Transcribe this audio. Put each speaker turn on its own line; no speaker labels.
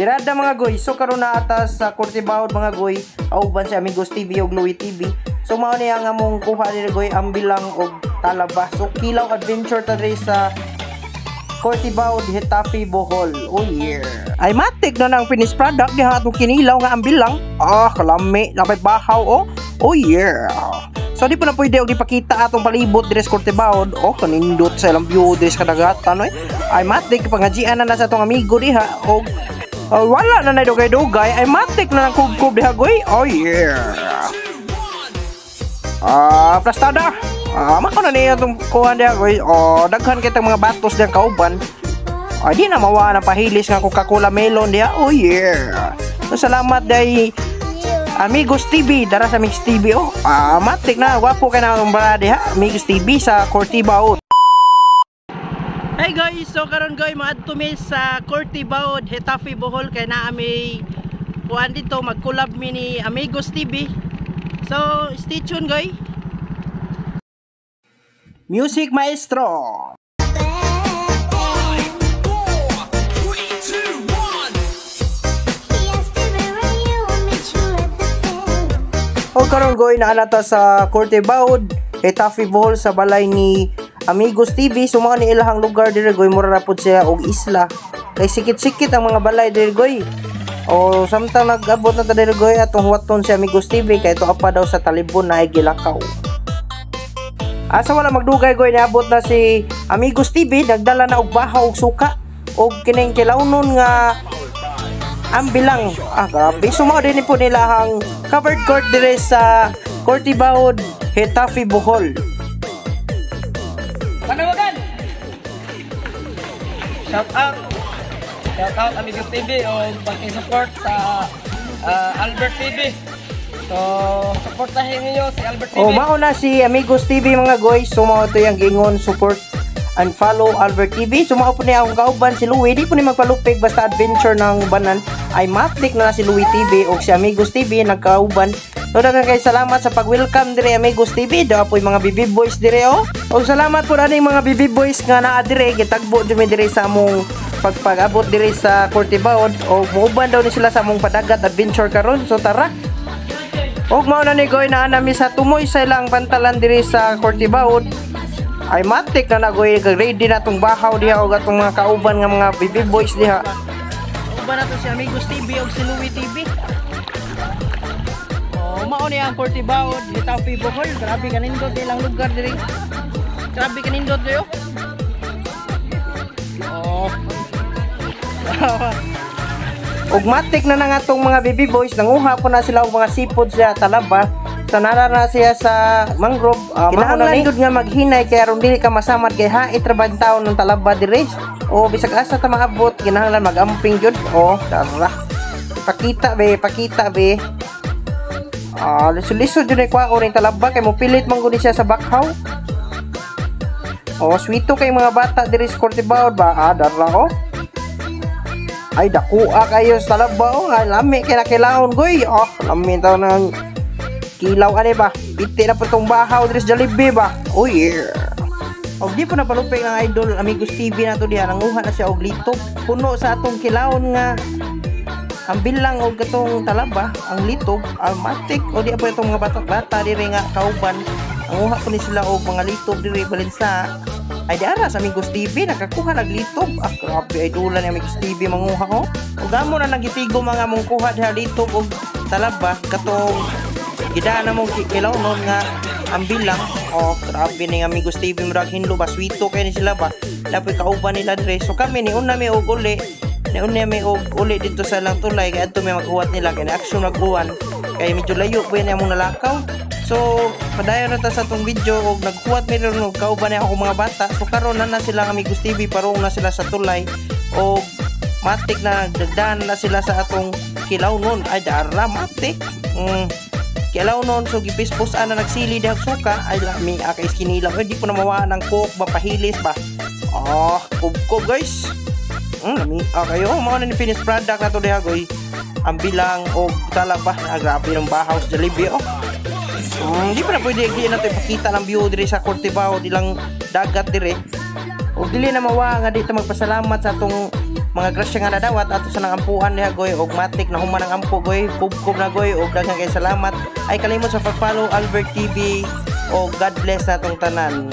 Tirada mga goy, so karon na atas sa Cortibahod mga goy, auban si Amigos TV ug Louie TV. So mao niya nga mong kuha diri goy ang bilang og talaba. So kilaw adventure ta sa Cortibahod, Hetafe, Bohol. Oh yeah. Ay matik na nang finished product diha atong kinilaw nga ang bilang. Ah, kalami, napay bahaw oh. Oh yeah. So di po na pwede og ipakita atong palibot diri sa Cortibahod. Oh, kanindot sa ilang view diri sa kadagatan oy. Ay matik pangajian na na sa atong amigo diha og Oh, wala na na dugay-dugay ay matik na ng kubkub diha goy. Oh yeah. Ah, plastada. Ah, mako na niya itong kuhan diha goy. Oh, daghan kitang mga batos diha kauban. Ay di na mawa na pahilis nga Coca-Cola melon diha. Oh yeah. Salamat day Amigos TV, dara sa Amigos TV. Oh, ah, matik na. Wapo kay na ang bara diha. Amigos TV sa Cortibaon. Hey guys, so karon guys maadto mi sa Cortibaod, Hetafe Bohol kay naa mi kuan dito mag-collab mi ni Amigos TV. So, stay tuned guys. Music Maestro. O karon goy na anata sa Cortibaod, Hetafe Bohol sa balay ni Amigos TV sumao ni ilahang lugar diri goy mura ra siya og isla. Kay sikit-sikit ang mga balay diri goy. O samtang nag-abot na ta diri goy atong huwaton si Amigos TV kay to apa daw sa talibon na gilakaw. Asa wala magdugay goy niabot na si Amigos TV nagdala na og bahaw og suka og kining kilawnon nga ang bilang ah grabe sumao din po nila ang covered court dire sa Cortibaod Hetafe Bohol
Shout out! Shout out Amigos TV o pag-support sa ah, Albert TV. So, supportahin niyo si Albert TV.
O mao na si Amigos TV mga guys sumao to yung gingon support and follow Albert TV sumao po niya akong kauban si Louie di po ni magpalupig basta adventure ng banan ay matik na, na si Louie TV o si Amigos TV nagkauban So daghang kay salamat sa pag-welcome dire Amigos TV. Daw po mga bibi boys dire oh. O salamat po ani mga bibi boys nga naa dire gitagbo dumi dire sa among pagpag-abot dire sa Cortibaod o muuban daw ni sila sa among padagat adventure karon. So tara. Og mao na ni goy na nami sa tumoy sa ilang pantalan dire sa Cortibaod. Ay matik na nagoy ready na tong bahaw diha og atong mga kauban nga mga bibi boys diha. Uban na to si Amigos TV og si Louie TV. Oh, mao ni ang Cortibaod, Hitafe Bohol. Grabe kanindot ilang lugar diri. Grabe kanindot yo. Oh. Ug matik na na nga tong mga baby boys nanguha po na sila mga seafood sa talaba. Sanara na siya sa mangrove. Uh, Kinahanglan gud nga maghinay kaya ron dili ka masamad kay ha itrabaho taon ng talaba diri. O bisag asa ta maabot kinahanglan magamping jud. O tara. Pakita be, pakita be. Ah, lisod-lisod yun ay kwa rin talaba kay mo pilit man gud siya sa bakhaw. Oh, sweeto kay mga bata diri sa Cortibaod ba? Ah, dara ko. Ay, dakua kayo sa talaba oh. Ay, lami kay nakilahon goy. Oh, lami taw ng kilaw ani ba? Piti na po tong bahaw diri sa Jollibee ba? Oh yeah. Og di po na palupay ng idol Amigos TV na to diha nanguha na siya og litog puno sa atong kilawon nga ang bilang og katong talaba ang litog ang o di po itong mga bata-bata diri nga kauban. Ang uha ko ni sila og mga litog diri balin sa ay di ara sa Amigos TV nakakuha nag litog ah grabe idolan ni Amigos TV manguha ko ug amo na nagitigo mga mong kuha diha litog og talaba. Katong gidaan na mong kilaw nun nga ang bilang. Oh grabe ni Amigos TV murag hinlo ba sweeto kay ni sila ba? Dapat kauban nila dire. So kami ni una mi og uli Nauna may uli dito sa lang tulay kaya adto may maghuwat nila kaya action maghuwan kaya medyo layo po yan among nalakaw. So padayon na ta sa tong video og naghuwat mi ron og kauban ako mga bata. So karon na na sila Amigos TV parong na sila sa tulay. Og matik na nagdagdahan na sila sa atong kilaw nun. Ay dara matik. Mm. kilaw nun so gipispos na nagsili dahil suka ay lami akay skinilang ay di ko na mawa ng cook ba pahilis ba? Ah kubkob guys Mm. Ah, kayo, mga na ni finished product na to diha goy. Ang bilang og talaba na grabe ng bahaw sa Jollibee oh. Mm, di pa na pwede di natin ipakita ng view dire sa Cortibao, dilang dagat dire. O dili na mawa nga dito magpasalamat sa atong mga grasya nga nadawat ato sa nang ampuan niya goy og matik na human ang ampo goy kubkob na goy og daghang kay salamat ay kalimot sa pag-follow Albert TV o God bless natong tanan